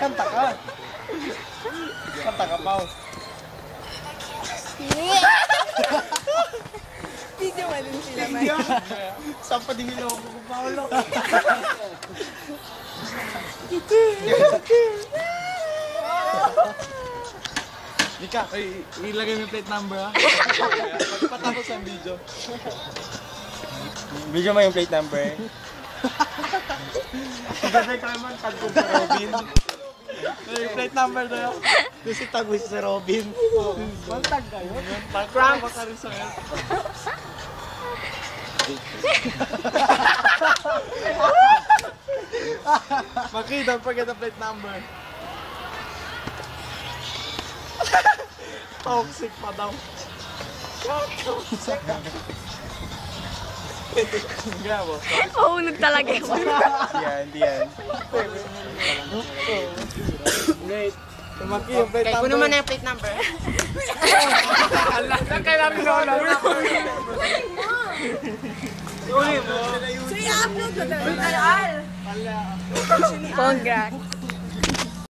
Kanta ka. Kanta ka, Pao. Video mo din sila, Mike. Saan pa din nila ako, Paolo? Mika, ay, ilagay mo yung plate number ha. Patapos ang video. Video mo yung plate number. Pagkasay ka naman, tagpog sa Robin. Ay, yung plate number na yun. Kasi tagwis sa Robin. Bantag kayo. Prank! Baka rin sa Maki, don't forget the plate number. Toxic pa daw. Toxic. Grabo. Mahulog talaga yun. Yan, hindi yan. Wait. Maki, yung plate Kaya number. kuno mo na yung plate number. Kailan mo na Congrats.